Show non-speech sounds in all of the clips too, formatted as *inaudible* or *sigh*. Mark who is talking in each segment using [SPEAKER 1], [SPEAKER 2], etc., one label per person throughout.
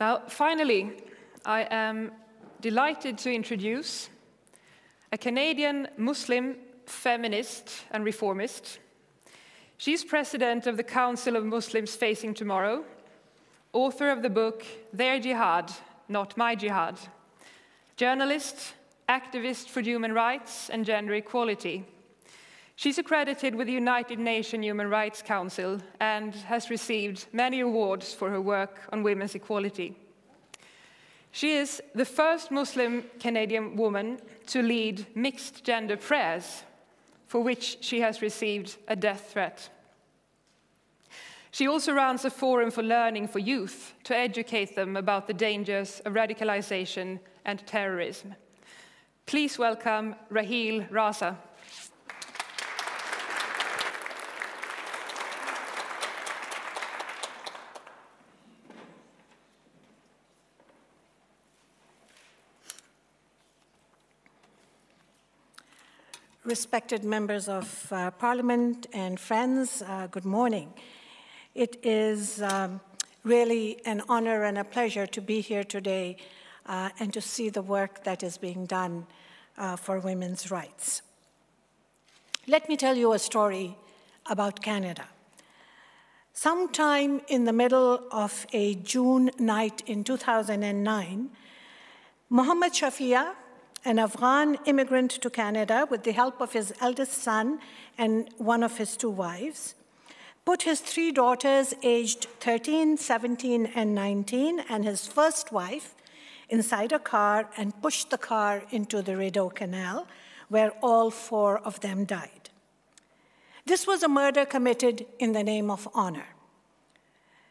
[SPEAKER 1] Now, finally, I am delighted to introduce a Canadian Muslim feminist and reformist. She's president of the Council of Muslims Facing Tomorrow, author of the book Their Jihad, Not My Jihad, journalist, activist for human rights and gender equality. She's accredited with the United Nations Human Rights Council and has received many awards for her work on women's equality. She is the first Muslim Canadian woman to lead mixed gender prayers, for which she has received a death threat. She also runs a forum for learning for youth to educate them about the dangers of radicalization and terrorism. Please welcome Raheel Raza.
[SPEAKER 2] Respected members of uh, Parliament and friends, uh, good morning. It is um, really an honor and a pleasure to be here today uh, and to see the work that is being done uh, for women's rights. Let me tell you a story about Canada. Sometime in the middle of a June night in 2009, Mohammed Shafia, an Afghan immigrant to Canada with the help of his eldest son and one of his two wives, put his three daughters, aged 13, 17, and 19, and his first wife inside a car and pushed the car into the Rideau Canal, where all four of them died. This was a murder committed in the name of honor.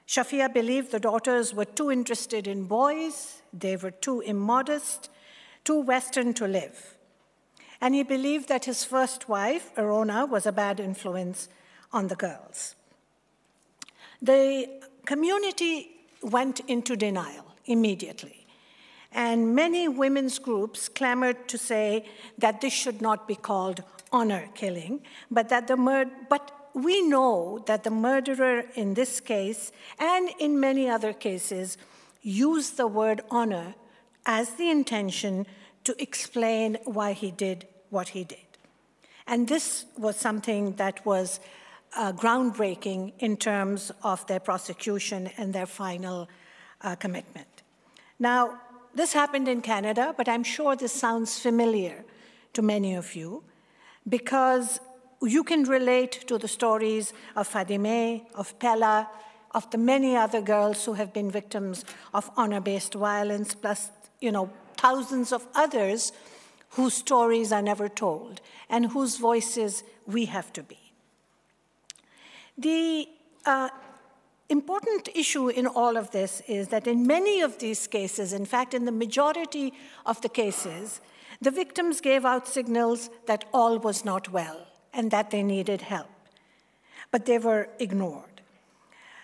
[SPEAKER 2] Shafia believed the daughters were too interested in boys, they were too immodest, too Western to live. And he believed that his first wife, Arona, was a bad influence on the girls. The community went into denial immediately. And many women's groups clamored to say that this should not be called honor killing, but that the murder, but we know that the murderer in this case and in many other cases used the word honor as the intention to explain why he did what he did. And this was something that was uh, groundbreaking in terms of their prosecution and their final uh, commitment. Now, this happened in Canada, but I'm sure this sounds familiar to many of you because you can relate to the stories of Fadime, of Pela, of the many other girls who have been victims of honor-based violence, plus, you know, thousands of others whose stories are never told and whose voices we have to be. The uh, important issue in all of this is that in many of these cases, in fact, in the majority of the cases, the victims gave out signals that all was not well and that they needed help, but they were ignored.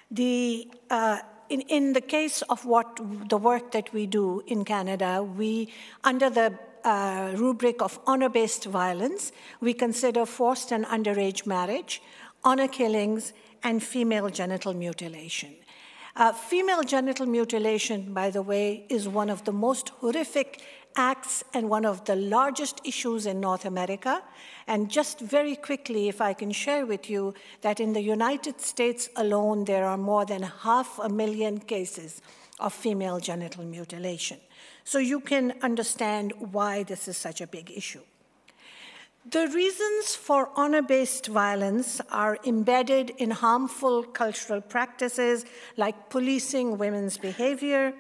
[SPEAKER 2] The, uh, in, in the case of what the work that we do in Canada, we, under the uh, rubric of honor-based violence, we consider forced and underage marriage, honor killings, and female genital mutilation. Uh, female genital mutilation, by the way, is one of the most horrific acts and one of the largest issues in North America. And just very quickly, if I can share with you that in the United States alone, there are more than half a million cases of female genital mutilation. So you can understand why this is such a big issue. The reasons for honor-based violence are embedded in harmful cultural practices like policing women's behavior,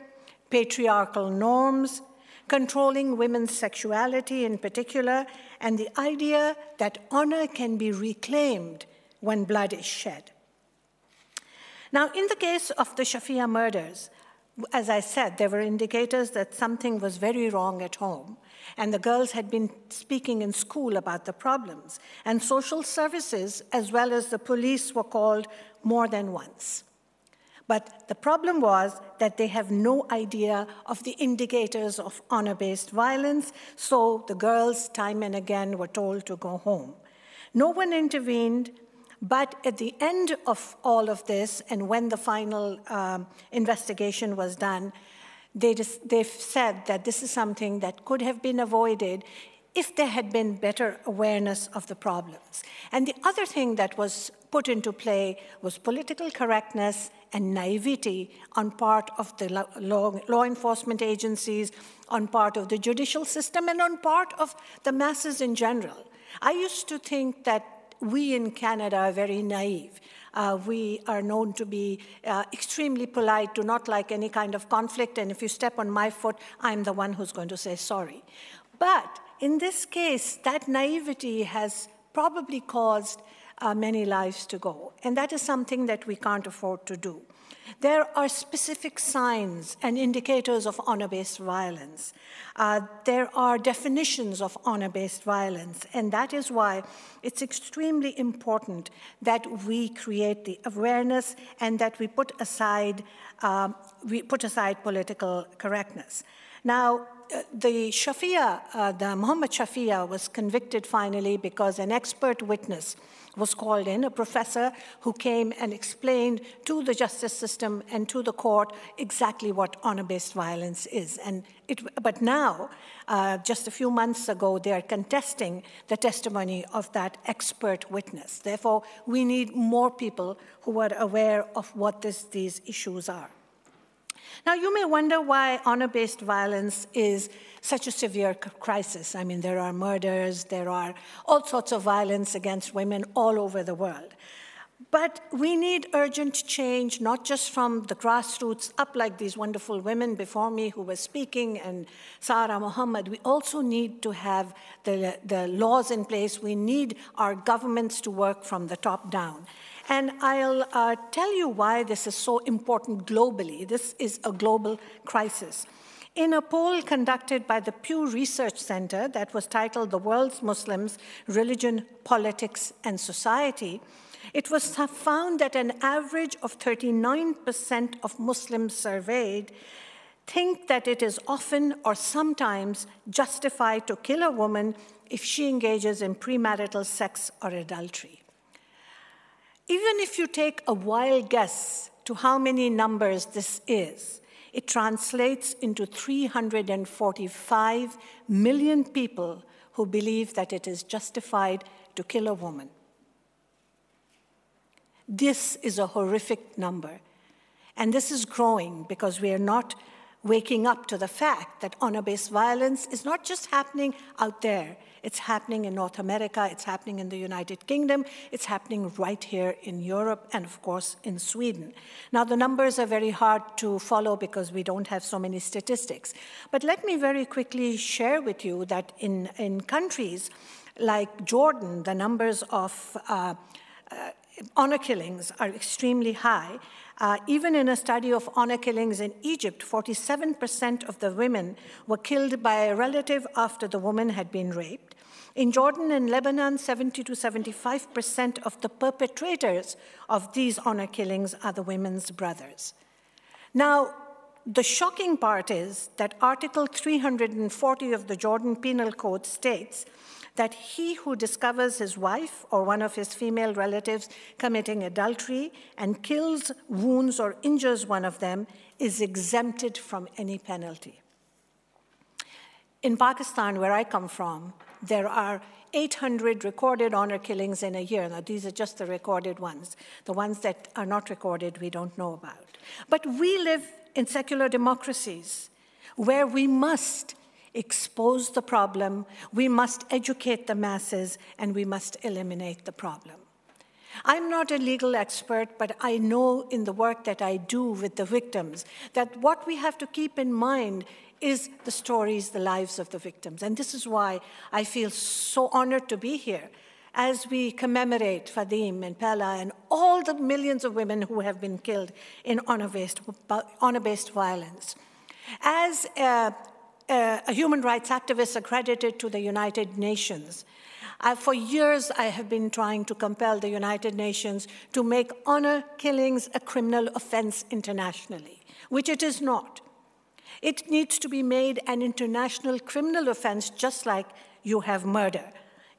[SPEAKER 2] patriarchal norms, controlling women's sexuality in particular, and the idea that honor can be reclaimed when blood is shed. Now, in the case of the Shafia murders, as I said, there were indicators that something was very wrong at home. And the girls had been speaking in school about the problems. And social services, as well as the police, were called more than once. But the problem was that they have no idea of the indicators of honor-based violence, so the girls time and again were told to go home. No one intervened, but at the end of all of this, and when the final um, investigation was done, they just, they've said that this is something that could have been avoided if there had been better awareness of the problems. And the other thing that was put into play was political correctness and naivety on part of the law, law, enforcement agencies, on part of the judicial system, and on part of the masses in general. I used to think that we in Canada are very naive. Uh, we are known to be uh, extremely polite, do not like any kind of conflict, and if you step on my foot, I'm the one who's going to say sorry. But in this case, that naivety has probably caused uh, many lives to go. And that is something that we can't afford to do. There are specific signs and indicators of honor based violence. Uh, there are definitions of honor based violence, and that is why it's extremely important that we create the awareness and that we put aside, uh, we put aside political correctness. Now, the Shafia, uh, the Muhammad Shafia was convicted finally because an expert witness was called in, a professor who came and explained to the justice system and to the court exactly what honor-based violence is. And it, but now, uh, just a few months ago, they are contesting the testimony of that expert witness. Therefore, we need more people who are aware of what this, these issues are. Now, you may wonder why honor based violence is such a severe crisis. I mean, there are murders, there are all sorts of violence against women all over the world. But we need urgent change, not just from the grassroots up, like these wonderful women before me who were speaking, and Sara Mohammad. We also need to have the, the laws in place. We need our governments to work from the top down. And I'll uh, tell you why this is so important globally. This is a global crisis. In a poll conducted by the Pew Research Center that was titled The World's Muslims, Religion, Politics, and Society, it was found that an average of 39% of Muslims surveyed think that it is often or sometimes justified to kill a woman if she engages in premarital sex or adultery. Even if you take a wild guess to how many numbers this is, it translates into 345 million people who believe that it is justified to kill a woman. This is a horrific number. And this is growing because we are not waking up to the fact that honor based violence is not just happening out there, it's happening in North America, it's happening in the United Kingdom, it's happening right here in Europe, and of course in Sweden. Now, the numbers are very hard to follow because we don't have so many statistics. But let me very quickly share with you that in, in countries like Jordan, the numbers of uh, uh, honor killings are extremely high. Uh, even in a study of honor killings in Egypt, 47% of the women were killed by a relative after the woman had been raped. In Jordan and Lebanon, 70 to 75% of the perpetrators of these honor killings are the women's brothers. Now, the shocking part is that Article 340 of the Jordan Penal Code states that he who discovers his wife or one of his female relatives committing adultery and kills, wounds, or injures one of them is exempted from any penalty. In Pakistan, where I come from, there are 800 recorded honor killings in a year. Now, these are just the recorded ones. The ones that are not recorded, we don't know about. But we live in secular democracies where we must expose the problem, we must educate the masses, and we must eliminate the problem. I'm not a legal expert, but I know in the work that I do with the victims that what we have to keep in mind is the stories, the lives of the victims. And this is why I feel so honored to be here as we commemorate Fadime and Pela and all the millions of women who have been killed in honor-based, honor-based violence. As a uh, a human rights activist accredited to the United Nations. Uh, for years, I have been trying to compel the United Nations to make honor killings a criminal offense internationally, which it is not. It needs to be made an international criminal offense, just like you have murder,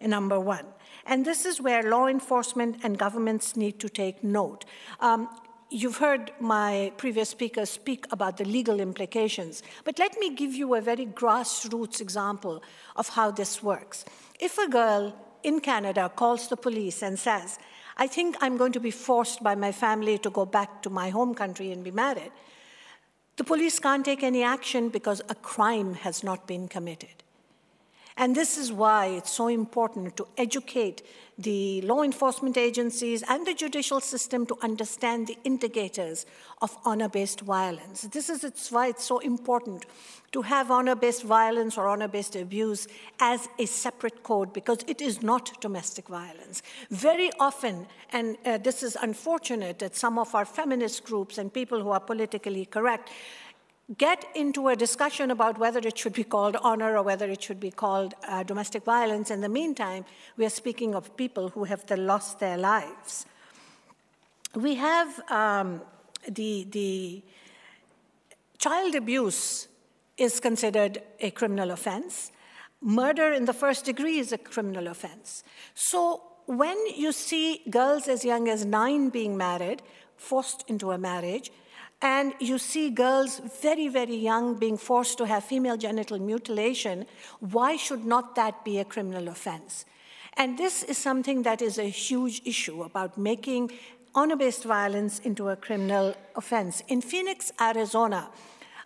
[SPEAKER 2] number one. And this is where law enforcement and governments need to take note. Um, you've heard my previous speakers speak about the legal implications, but let me give you a very grassroots example of how this works. If a girl in Canada calls the police and says, I think I'm going to be forced by my family to go back to my home country and be married, the police can't take any action because a crime has not been committed. And this is why it's so important to educate the law enforcement agencies and the judicial system to understand the indicators of honor-based violence. This is why it's so important to have honor-based violence or honor-based abuse as a separate code because it is not domestic violence. Very often, and uh, this is unfortunate that some of our feminist groups and people who are politically correct get into a discussion about whether it should be called honor or whether it should be called uh, domestic violence. In the meantime, we are speaking of people who have lost their lives. We have um, the, the child abuse is considered a criminal offense. Murder in the first degree is a criminal offense. So when you see girls as young as nine being married, forced into a marriage, and you see girls very, very young being forced to have female genital mutilation. Why should not that be a criminal offense? And this is something that is a huge issue about making honor based violence into a criminal offense. In Phoenix, Arizona,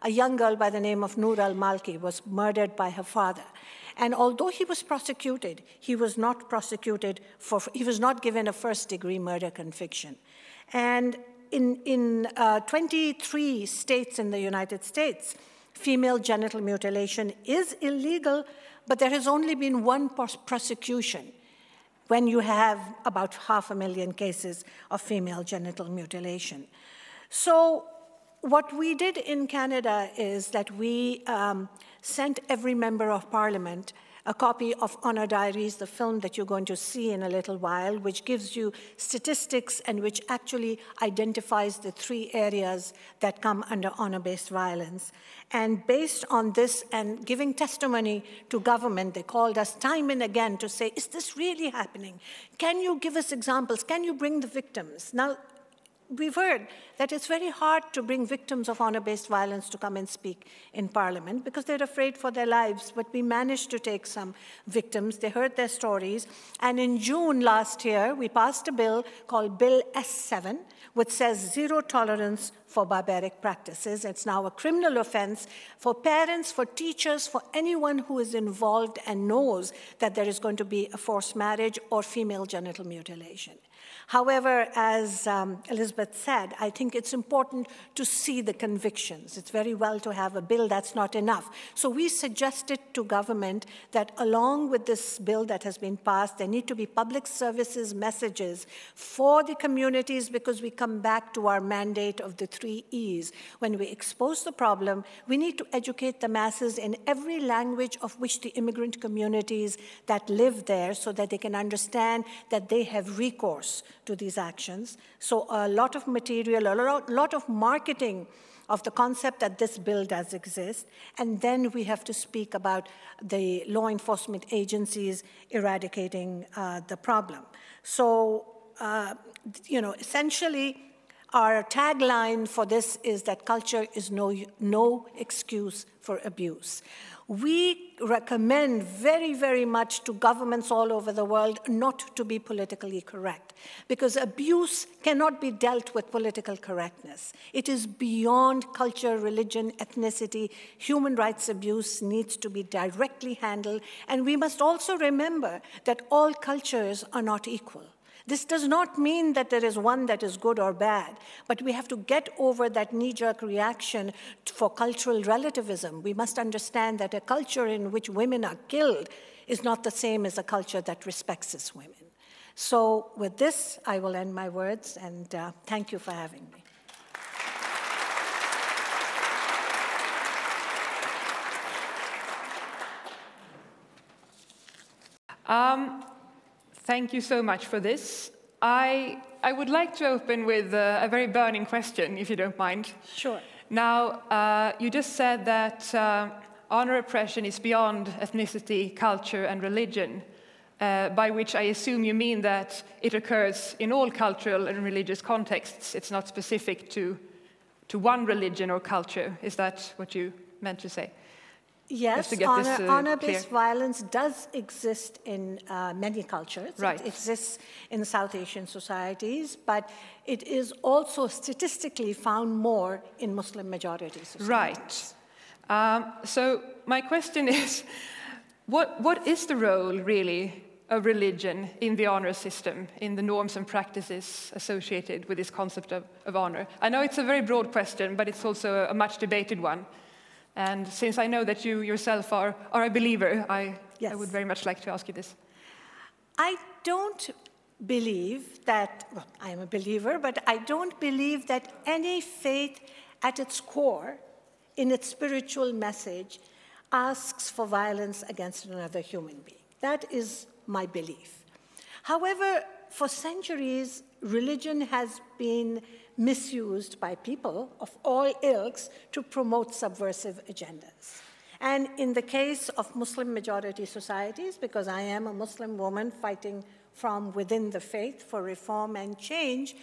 [SPEAKER 2] a young girl by the name of Noor Almaleki was murdered by her father. And although he was prosecuted, he was not prosecuted for, he was not given a first degree murder conviction. And in, in uh, 23 states in the United States, female genital mutilation is illegal, but there has only been one prosecution when you have about half a million cases of female genital mutilation. So what we did in Canada is that we um, sent every member of parliament a copy of Honor Diaries, the film that you're going to see in a little while, which gives you statistics and which actually identifies the three areas that come under honor-based violence. And based on this and giving testimony to government, they called us time and again to say, is this really happening? Can you give us examples? Can you bring the victims? Now, we've heard that it's very hard to bring victims of honor-based violence to come and speak in Parliament because they're afraid for their lives. But we managed to take some victims. They heard their stories. And in June last year, we passed a bill called Bill S7, which says zero tolerance for barbaric practices. It's now a criminal offense for parents, for teachers, for anyone who is involved and knows that there is going to be a forced marriage or female genital mutilation. However, as um, Elizabeth said, I think it's important to see the convictions. It's very well to have a bill, that's not enough. So we suggested to government that along with this bill that has been passed, there need to be public services messages for the communities because we come back to our mandate of the three E's. When we expose the problem, we need to educate the masses in every language of which the immigrant communities that live there so that they can understand that they have recourse to these actions. So a lot of material, a lot of marketing of the concept that this bill does exist. And then we have to speak about the law enforcement agencies eradicating uh, the problem. So, uh, you know, essentially, our tagline for this is that culture is no, no excuse for abuse we recommend very, very much to governments all over the world not to be politically correct because abuse cannot be dealt with political correctness. It is beyond culture, religion, ethnicity. Human rights abuse needs to be directly handled. And we must also remember that all cultures are not equal. This does not mean that there is one that is good or bad, but we have to get over that knee jerk reaction for cultural relativism. We must understand that a culture in which women are killed is not the same as a culture that respects its women. So, with this, I will end my words, and uh, thank you for having me.
[SPEAKER 1] Um, Thank you so much for this. I, I would like to open with a, a very burning question, if you don't mind.
[SPEAKER 2] Sure.
[SPEAKER 1] Now, uh, you just said that uh, honor oppression is beyond ethnicity, culture, and religion. uh, by which I assume you mean that it occurs in all cultural and religious contexts. It's not specific to, to one religion or culture. Is that what you meant to say?
[SPEAKER 2] Yes, honor, uh, honor-based violence does exist in uh, many cultures.
[SPEAKER 1] Right.
[SPEAKER 2] It exists in South Asian societies, but it is also statistically found more in Muslim majority societies.
[SPEAKER 1] Right. Um, so my question *laughs* is, what, what is the role, really, of religion in the honor system, in the norms and practices associated with this concept of, of honor? I know it's a very broad question, but it's also a much debated one. And since I know that you yourself are, are a believer, I, yes. I would very much like to ask you this.
[SPEAKER 2] I don't believe that, well, I am a believer, but I don't believe that any faith at its core, in its spiritual message, asks for violence against another human being. That is my belief. However, for centuries, religion has been misused by people of all ilks to promote subversive agendas. And in the case of Muslim majority societies, because I am a Muslim woman fighting from within the faith for reform and change,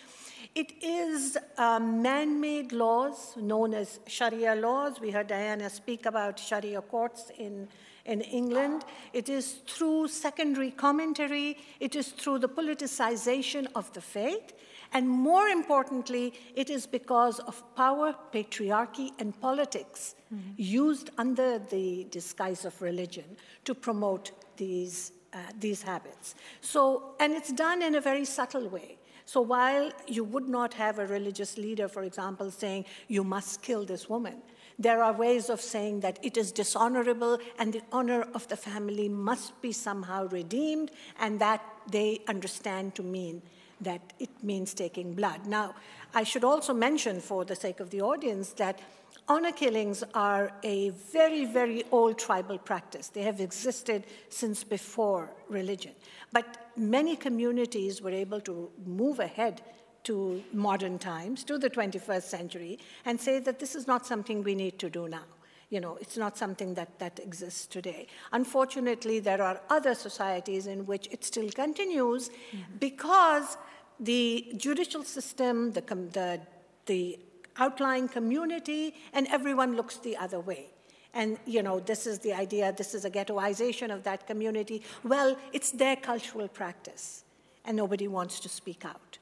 [SPEAKER 2] it is uh, man made laws known as Sharia laws. We heard Diana speak about Sharia courts in, in England. It is through secondary commentary, it is through the politicization of the faith. And more importantly, it is because of power, patriarchy, and politics mm -hmm. used under the disguise of religion to promote these, uh, these habits. So, and it's done in a very subtle way. So while you would not have a religious leader, for example, saying, you must kill this woman, there are ways of saying that it is dishonorable and the honor of the family must be somehow redeemed, and that they understand to mean that it means taking blood. Now, I should also mention, for the sake of the audience, that honor killings are a very, very old tribal practice. They have existed since before religion. But many communities were able to move ahead to modern times, to the 21st century, and say that this is not something we need to do now. You know, it's not something that, that exists today. Unfortunately, there are other societies in which it still continues mm -hmm. because the judicial system, the, the, the outlying community, and everyone looks the other way. And, you know, this is the idea, this is a ghettoization of that community. Well, it's their cultural practice, and nobody wants to speak out.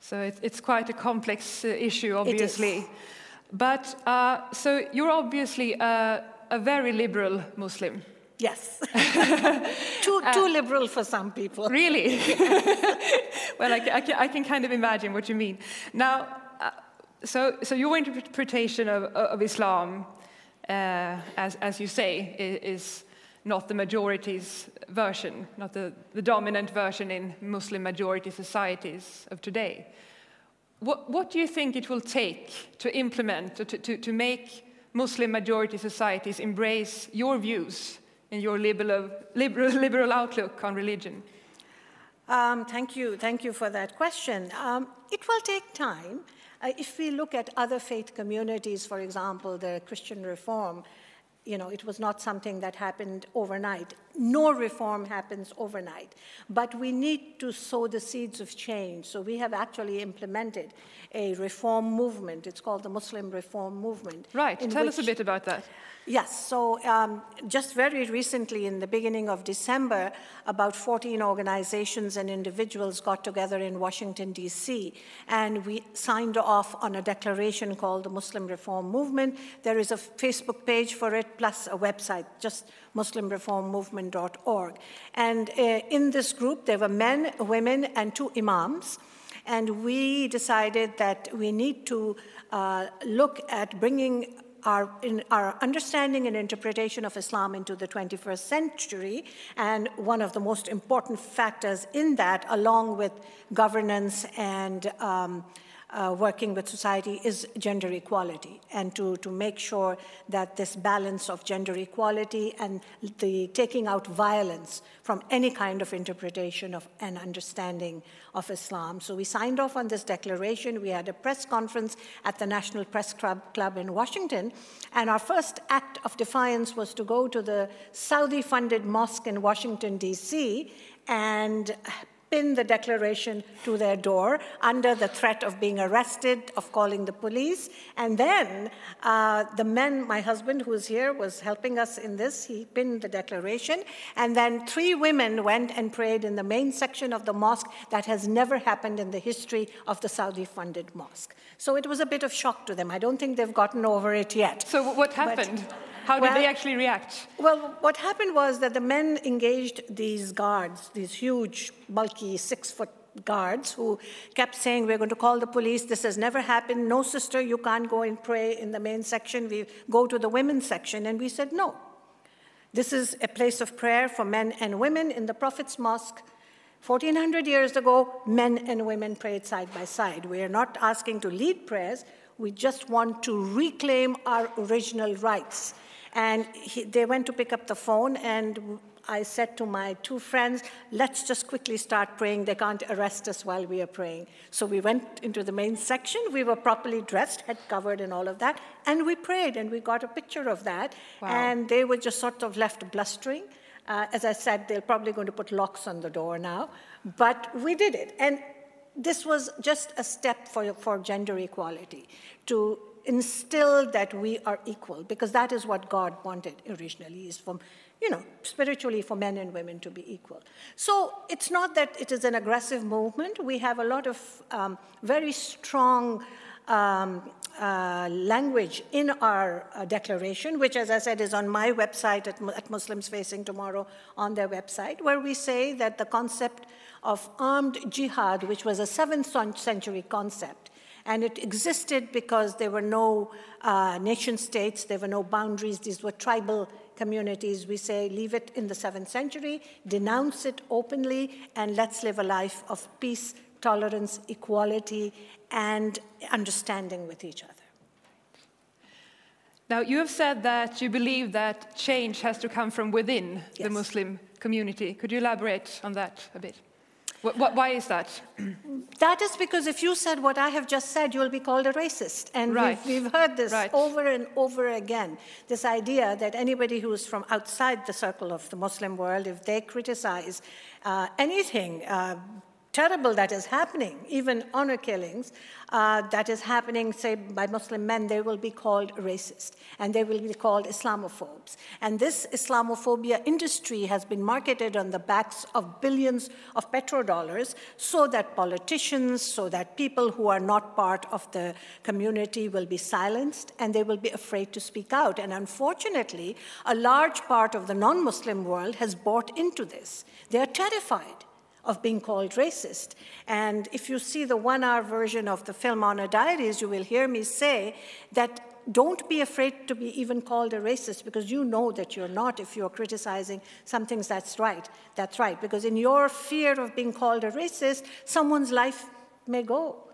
[SPEAKER 1] So it, it's quite a complex uh, issue, obviously. But uh, so you're obviously a, a very liberal Muslim.
[SPEAKER 2] Yes. *laughs* too, uh, liberal for some people.
[SPEAKER 1] Really? *laughs* *laughs* well, I, I, I, can kind of imagine what you mean. Now, uh, so, so your interpretation of, of Islam, uh, as, as you say, is, not the majority's version, not the, the dominant version in Muslim majority societies of today. What, what do you think it will take to implement, to, to, to make Muslim majority societies embrace your views and your liberal, liberal, *laughs* liberal outlook on religion?
[SPEAKER 2] Um, thank you. Thank you for that question. Um, it will take time. Uh, if we look at other faith communities, for example, the Christian Reform, you know, it was not something that happened overnight. No reform happens overnight. But we need to sow the seeds of change. So we have actually implemented a reform movement. It's called the Muslim Reform Movement.
[SPEAKER 1] Right. Tell us a bit about that.
[SPEAKER 2] Yes, so um, just very recently, in the beginning of December, about 14 organizations and individuals got together in Washington, D.C., and we signed off on a declaration called the Muslim Reform Movement. There is a Facebook page for it, plus a website, just muslimreformmovement.org. And uh, in this group, there were men, women, and two imams. And we decided that we need to uh, look at bringing our, our understanding and interpretation of Islam into the 21st century. And one of the most important factors in that, along with governance and um, uh, working with society is gender equality and to, to make sure that this balance of gender equality and the taking out violence from any kind of interpretation of and understanding of Islam. So we signed off on this declaration. We had a press conference at the National Press Club, Club in Washington. And our first act of defiance was to go to the Saudi funded mosque in Washington, D.C. and pin the declaration to their door under the threat of being arrested, of calling the police. And then uh, the men, my husband who's here, was helping us in this. He pinned the declaration. And then three women went and prayed in the main section of the mosque that has never happened in the history of the Saudi funded mosque. So it was a bit of shock to them. I don't think they've gotten over it yet.
[SPEAKER 1] So what happened? But, how did well, they actually react?
[SPEAKER 2] Well, what happened was that the men engaged these guards, these huge, bulky, six foot guards who kept saying, We're going to call the police. This has never happened. No, sister, you can't go and pray in the main section. We go to the women's section. And we said, No. This is a place of prayer for men and women in the Prophet's mosque. 1400 years ago, men and women prayed side by side. We are not asking to lead prayers, we just want to reclaim our original rights and he, they went to pick up the phone, and I said to my two friends, let's just quickly start praying. They can't arrest us while we are praying. So we went into the main section. We were properly dressed, head covered, and all of that. And we prayed, and we got a picture of that. Wow. And they were just sort of left blustering. Uh, as I said, they're probably going to put locks on the door now. But we did it. And this was just a step for, for gender equality to instill that we are equal, because that is what God wanted originally, is from you know, spiritually for men and women to be equal. So it's not that it is an aggressive movement. We have a lot of um, very strong um, uh, language in our uh, declaration, which, as I said, is on my website at, at, Muslims Facing Tomorrow on their website, where we say that the concept of armed jihad, which was a 7th century concept, and it existed because there were no uh, nation states, there were no boundaries, these were tribal communities. We say, leave it in the seventh century, denounce it openly, and let's live a life of peace, tolerance, equality, and understanding with each other.
[SPEAKER 1] Now, you have said that you believe that change has to come from within yes. the Muslim community. Could you elaborate on that a bit? Why is that? *clears throat*
[SPEAKER 2] That is because if you said what I have just said, you will be called a racist. And right. we've, we've, heard this right. over and over again this idea that anybody who is from outside the circle of the Muslim world, if they criticize uh, anything, uh, terrible that is happening, even honor killings, uh, that is happening, say, by Muslim men, they will be called racist and they will be called Islamophobes. And this Islamophobia industry has been marketed on the backs of billions of petrodollars so that politicians, so that people who are not part of the community will be silenced and they will be afraid to speak out. And unfortunately, a large part of the non Muslim world has bought into this. They are terrified of being called racist. And if you see the one hour version of the film Honor Diaries, you will hear me say that don't be afraid to be even called a racist because you know that you're not if you're criticizing some things that's right. That's right. Because in your fear of being called a racist, someone's life may go.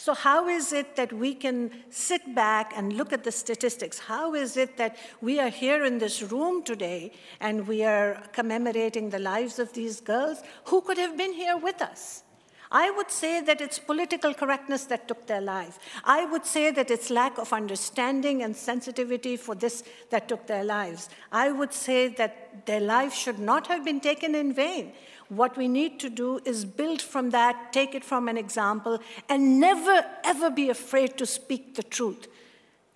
[SPEAKER 2] So, how is it that we can sit back and look at the statistics? How is it that we are here in this room today and we are commemorating the lives of these girls who could have been here with us? I would say that it's political correctness that took their life. I would say that it's lack of understanding and sensitivity for this that took their lives. I would say that their lives should not have been taken in vain. What we need to do is build from that, take it from an example, and never, ever be afraid to speak the truth,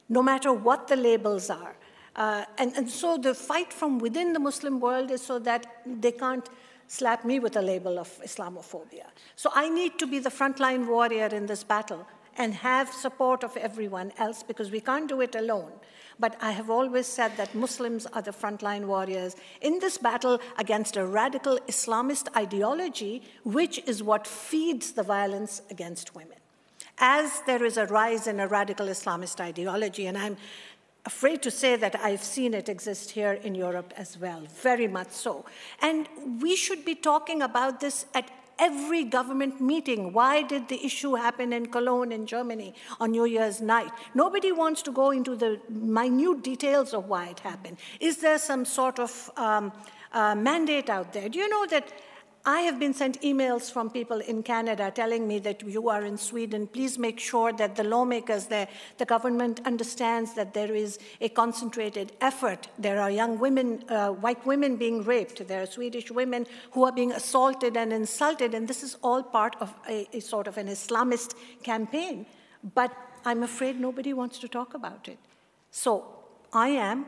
[SPEAKER 2] no matter what the labels are. Uh, and, and so the fight from within the Muslim world is so that they can't slap me with a label of Islamophobia. So I need to be the frontline warrior in this battle and have support of everyone else because we can't do it alone. But I have always said that Muslims are the frontline warriors in this battle against a radical Islamist ideology, which is what feeds the violence against women. As there is a rise in a radical Islamist ideology, and I'm afraid to say that I've seen it exist here in Europe as well, very much so. And we should be talking about this at every government meeting. Why did the issue happen in Cologne in Germany on New Year's night? Nobody wants to go into the minute details of why it happened. Is there some sort of um, uh, mandate out there? Do you know that I have been sent emails from people in Canada telling me that you are in Sweden. Please make sure that the lawmakers there, the government understands that there is a concentrated effort. There are young women, uh, white women being raped. There are Swedish women who are being assaulted and insulted. And this is all part of a, a sort of an Islamist campaign. But I'm afraid nobody wants to talk about it. So I am.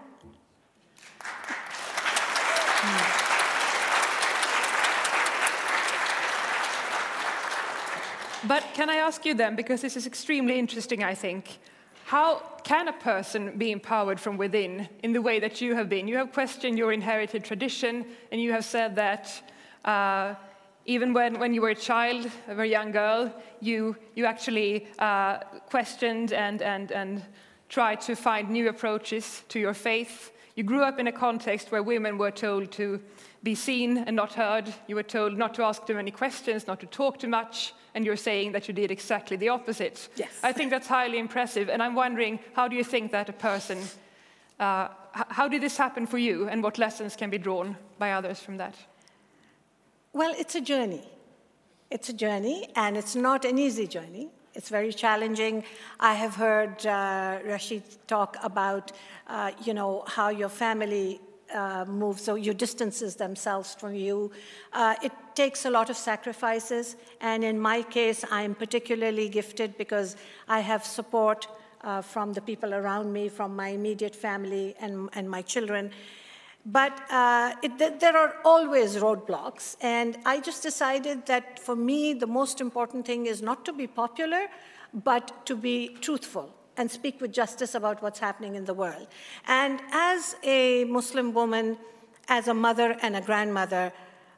[SPEAKER 1] But can I ask you then, because this is extremely interesting, I think, how can a person be empowered from within in the way that you have been? You have questioned your inherited tradition, and you have said that uh, even when, when you were a child, a very young girl, you, you actually uh, questioned and, and, and tried to find new approaches to your faith. You grew up in a context where women were told to be seen and not heard. You were told not to ask too many questions, not to talk too much, and you're saying that you did exactly the opposite.
[SPEAKER 2] Yes.
[SPEAKER 1] I think that's highly impressive, and I'm wondering how do you think that a person, uh, how did this happen for you, and what lessons can be drawn by others from that?
[SPEAKER 2] Well, it's a journey. It's a journey, and it's not an easy journey. It's very challenging. I have heard uh, Rashid talk about, uh, you know, how your family uh, move, so your distances themselves from you. Uh, it takes a lot of sacrifices, and in my case, I'm particularly gifted because I have support uh, from the people around me, from my immediate family and, and my children. But uh, it, there are always roadblocks, and I just decided that for me, the most important thing is not to be popular, but to be truthful and speak with justice about what's happening in the world. And as a Muslim woman, as a mother and a grandmother,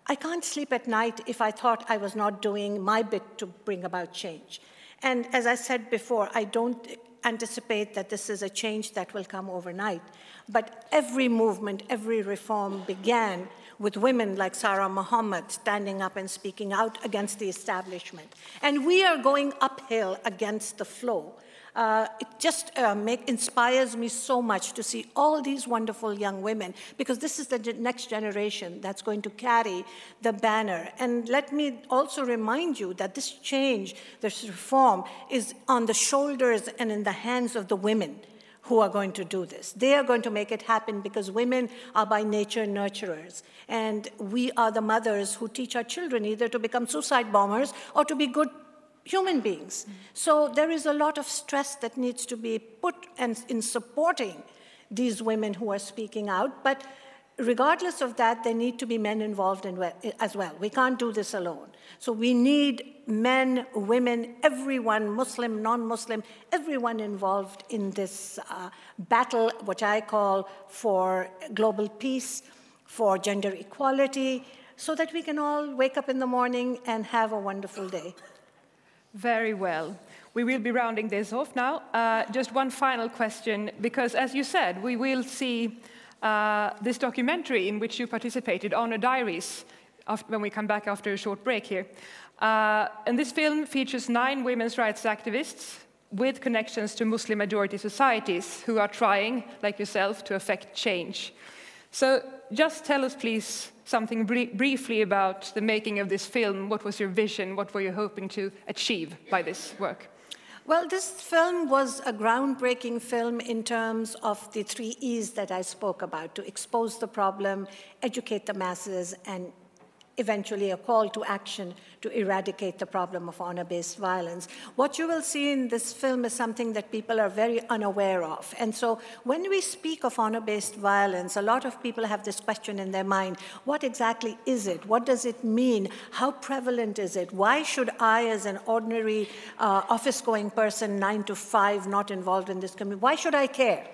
[SPEAKER 2] I can't sleep at night if I thought I was not doing my bit to bring about change. And as I said before, I don't anticipate that this is a change that will come overnight. But every movement, every reform began with women like Sara Mohammad standing up and speaking out against the establishment. And we are going uphill against the flow. Uh, it just uh, make, inspires me so much to see all these wonderful young women because this is the next generation that's going to carry the banner. And let me also remind you that this change, this reform, is on the shoulders and in the hands of the women who are going to do this. They are going to make it happen because women are by nature nurturers. And we are the mothers who teach our children either to become suicide bombers or to be good human beings. So there is a lot of stress that needs to be put and in supporting these women who are speaking out. But regardless of that, there need to be men involved in as well. We can't do this alone. So we need men, women, everyone, Muslim, non-Muslim, everyone involved in this uh, battle, which I call for global peace, for gender equality, so that we can all wake up in the morning and have a wonderful day.
[SPEAKER 1] Very well. We will be rounding this off now. Uh, just one final question, because as you said, we will see uh, this documentary in which you participated, Honor Diaries, after, when we come back after a short break here. Uh, and this film features nine women's rights activists with connections to Muslim majority societies who are trying, like yourself, to affect change. So just tell us, please, something briefly about the making of this film. What was your vision? What were you hoping to achieve by this work?
[SPEAKER 2] Well, this film was a groundbreaking film in terms of the three E's that I spoke about to expose the problem, educate the masses, and eventually a call to action to eradicate the problem of honor-based violence. What you will see in this film is something that people are very unaware of. And so when we speak of honor-based violence, a lot of people have this question in their mind, what exactly is it? What does it mean? How prevalent is it? Why should I, as an ordinary uh, office-going person, nine to five, not involved in this community, why should I care?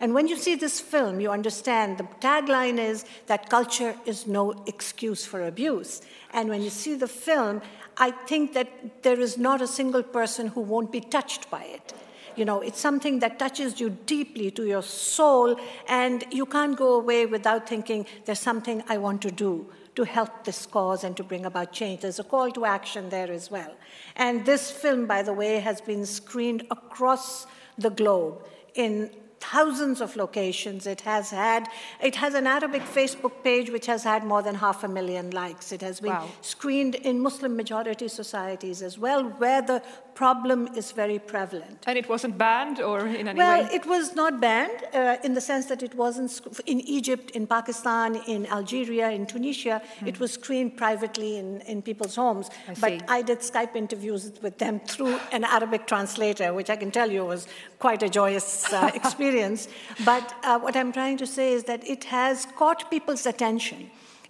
[SPEAKER 2] And when you see this film, you understand the tagline is that culture is no excuse for abuse. And when you see the film, I think that there is not a single person who won't be touched by it. You know, it's something that touches you deeply to your soul, and you can't go away without thinking there's something I want to do to help this cause and to bring about change. There's a call to action there as well. And this film, by the way, has been screened across the globe in thousands of locations. It has had, it has an Arabic Facebook page which has had more than half a million likes. It has been
[SPEAKER 1] wow.
[SPEAKER 2] screened in Muslim majority societies as well, where the problem is very prevalent.
[SPEAKER 1] And it wasn't banned or in any
[SPEAKER 2] well,
[SPEAKER 1] way?
[SPEAKER 2] Well, it was not banned uh, in the sense that it wasn't in Egypt, in Pakistan, in Algeria, in Tunisia. Hmm. It was screened privately in, in people's homes.
[SPEAKER 1] I
[SPEAKER 2] but I did Skype interviews with them through an Arabic translator, which I can tell you was quite a joyous uh, *laughs* experience. But uh, what I'm trying to say is that it has caught people's attention.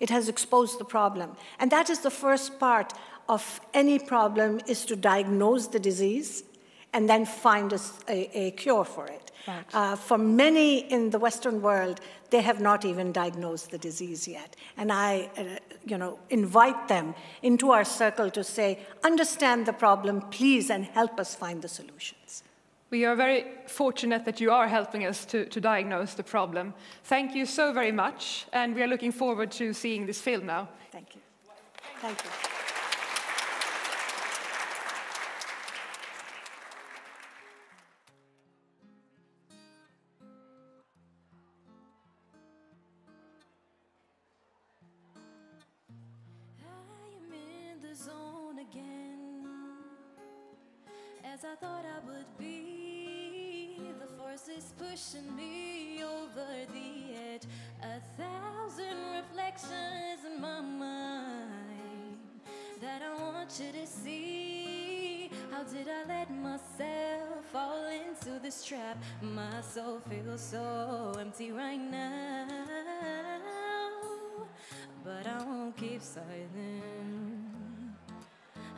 [SPEAKER 2] It has exposed the problem. And that is the first part of any problem is to diagnose the disease and then find a, a, a cure for it. Right. Uh, for many in the Western world, they have not even diagnosed the disease yet. And I, uh, you know, invite them into our circle to say, understand the problem, please, and help us find the solutions.
[SPEAKER 1] We are very fortunate that you are helping us to, to, diagnose the problem. Thank you so very much, and we are looking forward to seeing this film now.
[SPEAKER 2] Thank you. Thank you.
[SPEAKER 3] Pushing me over the edge. A thousand reflections in my mind that I want you to see. How did I let myself fall into this trap? My soul feels so empty right now. But I won't keep silent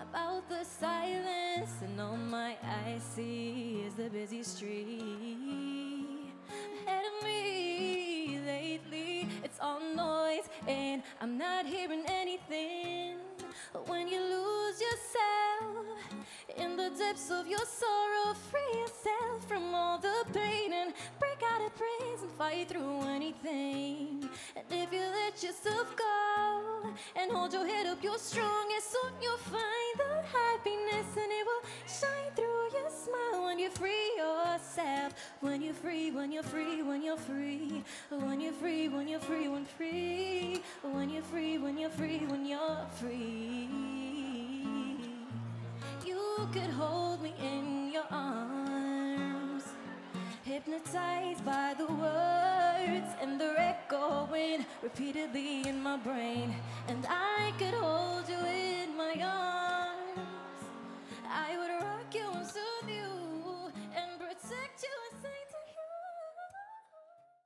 [SPEAKER 3] about the silence, and all my eyes see is the busy street I'm not hearing anything. When you lose yourself in the depths of your sorrow, free yourself from all the pain and break out of prison, fight through anything. And if you let yourself go and hold your head up, you're strong, and soon you'll find the happiness, and it yourself. When you're free, when you're free, when you're free, when you're free, when you're free, when free, when you're free, when you're free, when you're free You could hold me in your arms. Hypnotized by the words and the echoing repeatedly in my brain. And I could hold you in my arms. I would